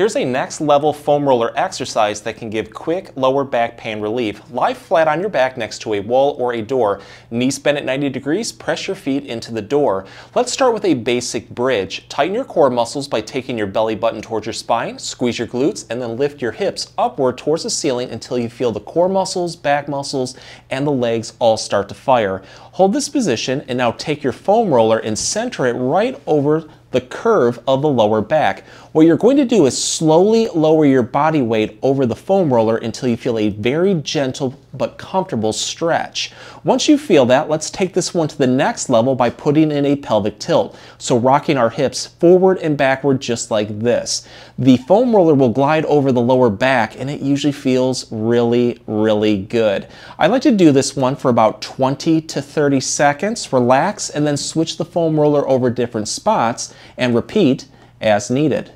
Here's a next level foam roller exercise that can give quick lower back pain relief. Lie flat on your back next to a wall or a door. Knees bent at 90 degrees, press your feet into the door. Let's start with a basic bridge. Tighten your core muscles by taking your belly button towards your spine, squeeze your glutes, and then lift your hips upward towards the ceiling until you feel the core muscles, back muscles, and the legs all start to fire. Hold this position and now take your foam roller and center it right over the curve of the lower back. What you're going to do is slowly lower your body weight over the foam roller until you feel a very gentle but comfortable stretch. Once you feel that, let's take this one to the next level by putting in a pelvic tilt. So rocking our hips forward and backward just like this. The foam roller will glide over the lower back and it usually feels really, really good. I like to do this one for about 20 to 30 seconds, relax, and then switch the foam roller over different spots and repeat as needed.